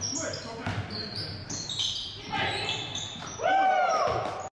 Switch,